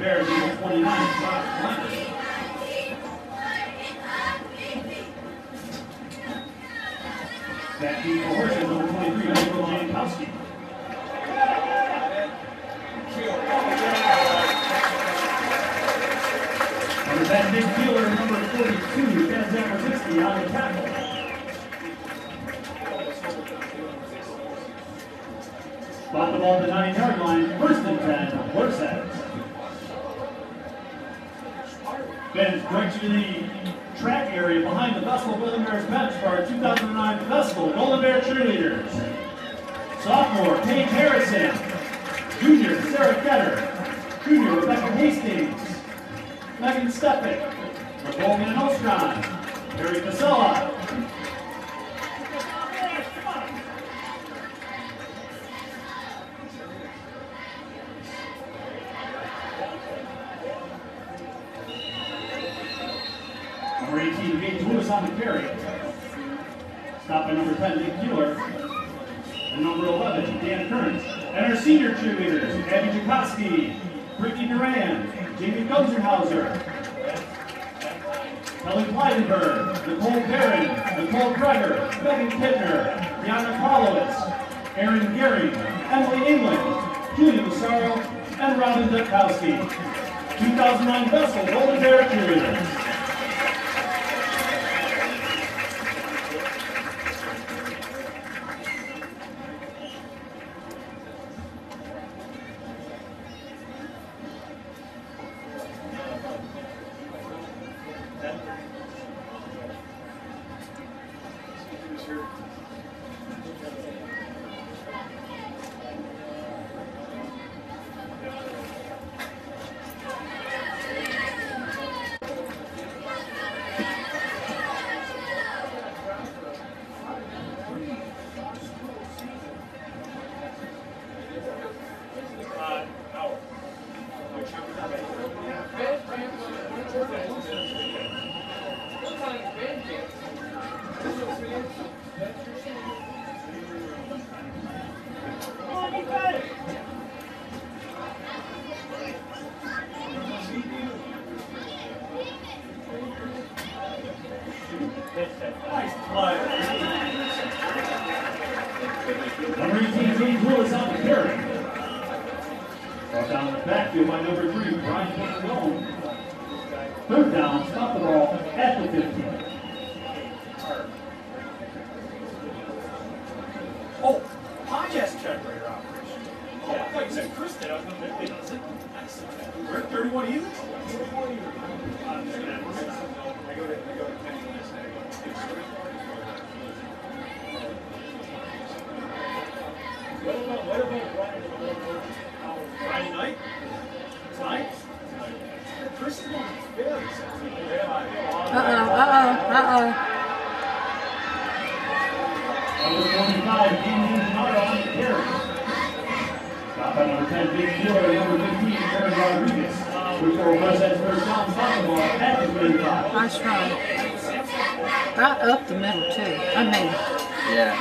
Bears, number 29, Josh Blanchard. Back team for Horses, number 23, Michael Jankowski. 10, Nick Keeler, number 42, Ken Zamorzinski on the tackle. Spot the ball at the nine-yard line, first and 10, Horseheads. Ben brings you to the track area behind the Vestal Golden Bears bench for our 2009 Vestal Golden Bear Cheerleaders. Sophomore, Paige Harrison. Junior, Sarah Getter. Junior, Rebecca Hastings. Megan Steppick. Nicole Manostron. Harry Casella. Jamie Gunzenhauser, Kelly Blydenberg, Nicole Barron, Nicole Greger, Megan Kittner, Deanna Karlowitz, Erin Gehring, Emily England, Julie Massaro, and Robin Dutkowski. 2009 Vestal Golden Bear Cheerleaders. 3TT Willis out to Carey. Brought down in the backfield by number three, Brian Pantone. Third down, stop the ball at the 15. Uh-oh, uh-oh, uh-oh. Number 45, Dean Gennaro on the carry. Number 10, Nick Keeler, number 15, Aaron Rodriguez. Which will represent first down, stop at the 25. Nice run. Right up the middle, too. I mean, Yeah.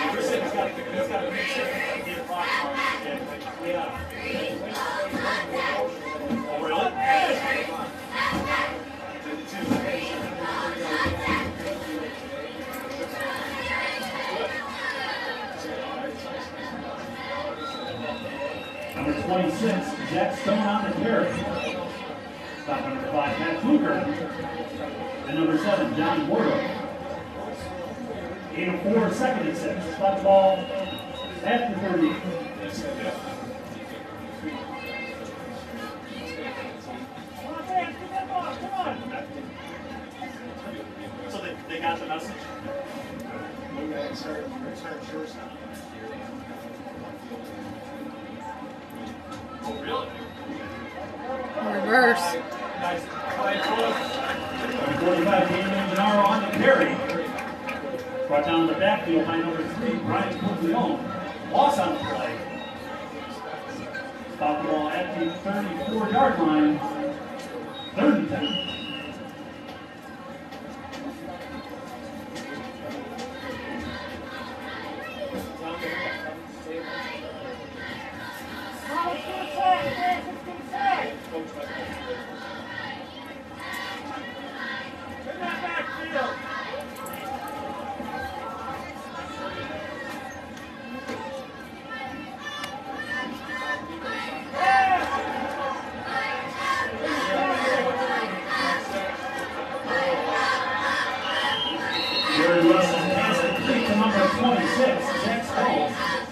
Number 26, Jack Stone on the carry. Stop number 5, Matt Fluker. And number 7, Johnny Wardo. 804, second and 6. Stop the ball at the 30. Reverse. Nice. Play close. Number 45, Daniel Gennaro on the carry. Brought down the backfield by number 3, Brian Coglione. Loss on the play. Stop the ball at the 34 yard line. Third and 10. Jerry Russell to number 26, Jack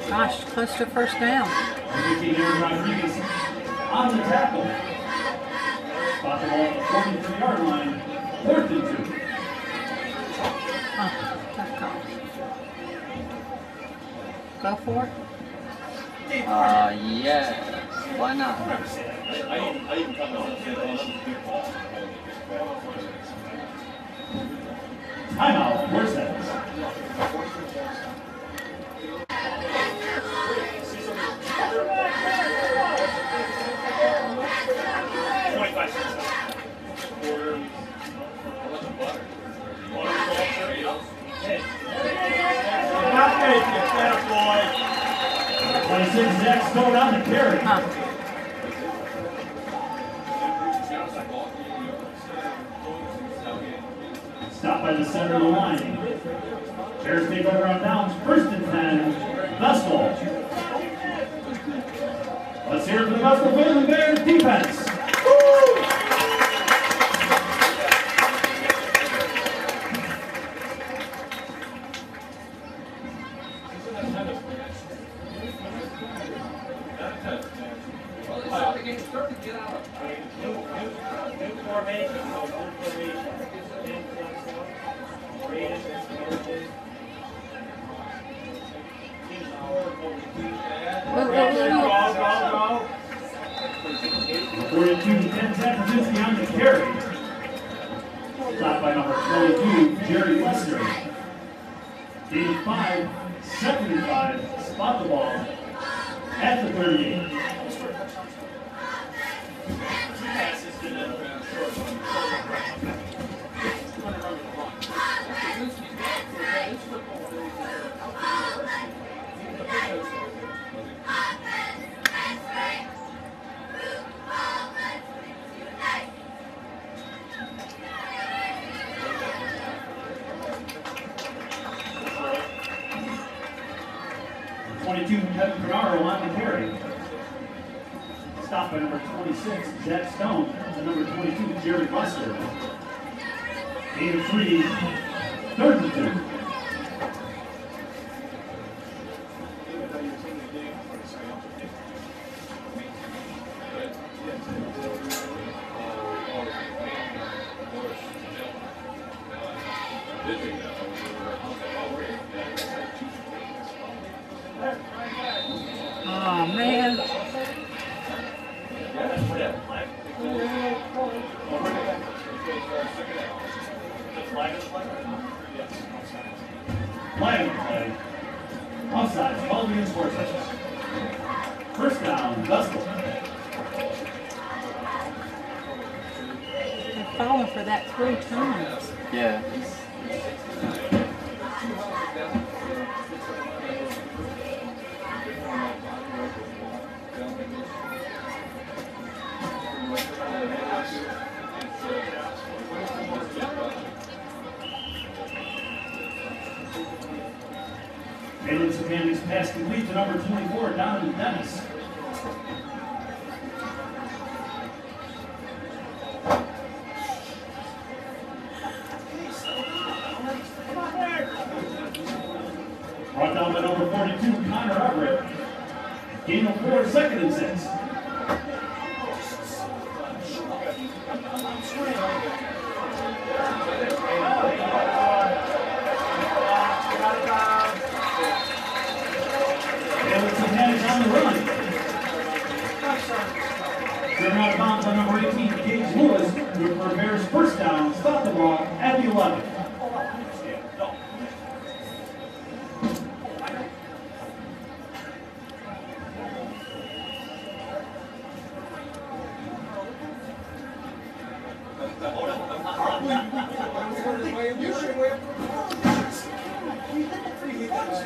Gosh, close to first down. Rodriguez on the tackle. Spot the ball at the 43-yard line, fourth and two. Oh, tough call. Go for it. Uh, yeah. Why not? Timeout, four seconds. Twenty-five cents. Not making it, better boy. 26 Zach Stone on the carry. Stopped by the center of the line. Bears take over on downs. First and 10. Vestal. Let's hear it for the Vestal Wayland Bears defense. New formation, new formation. At the 38. Twenty-two, Kevin Bernardo on the carry. Stopped by number twenty-six, Zach Stone, to number twenty-two, Jerry Buster. Gain of three, third and two. Oh, They're falling for that three times. Yeah. Caleb Sapandi's pass complete to number 24, Donovan Dennis. Brought down by number 42, Connor Everett. Gain of four, second and six. Caleb Sapandi's on the run. Driven out of bounds by number 18, Gage Lewis, with for Bears first down, stop the ball at the 11.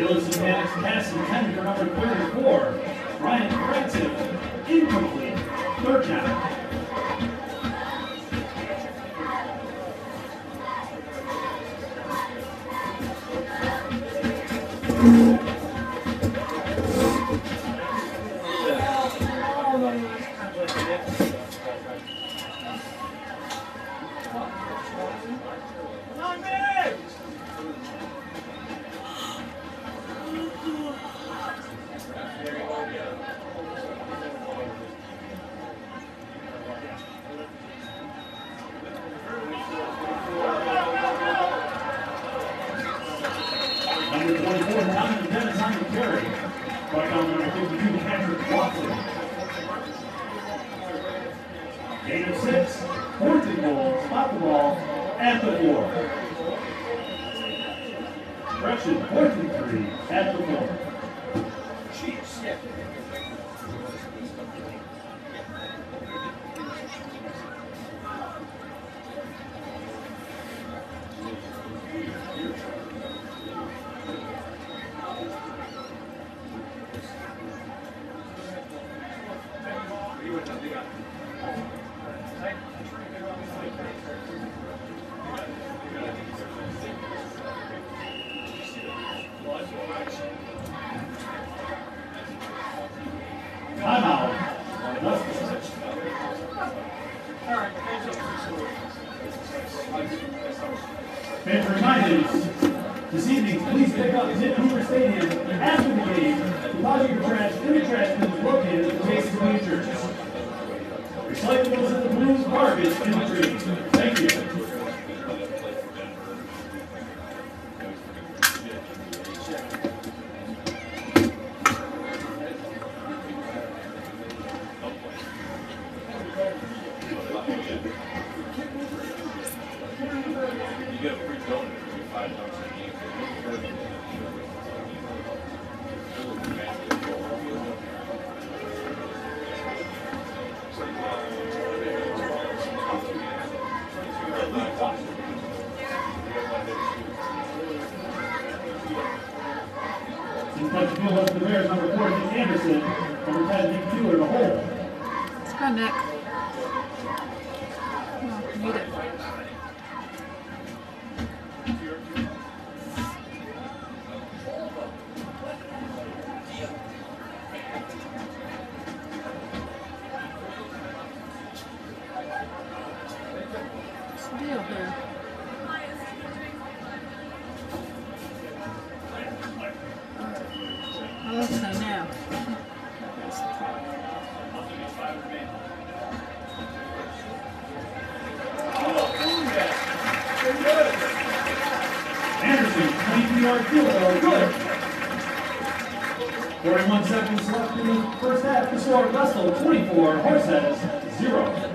Mechanics pass intended for number 34, Ryan Francis, incomplete, third down. Not bad. Gain of six, fourth and goal, spot the ball at the four. Correction, fourth and three, at the four. Chiefs. Timeout. Fans are reminded, this evening, please pick up Zip Hoover Stadium after the game. Deposit your trash five bucks 23-yard field goal, good. 41 seconds left in the first half. The score, Russell, 24, Horseheads, 0.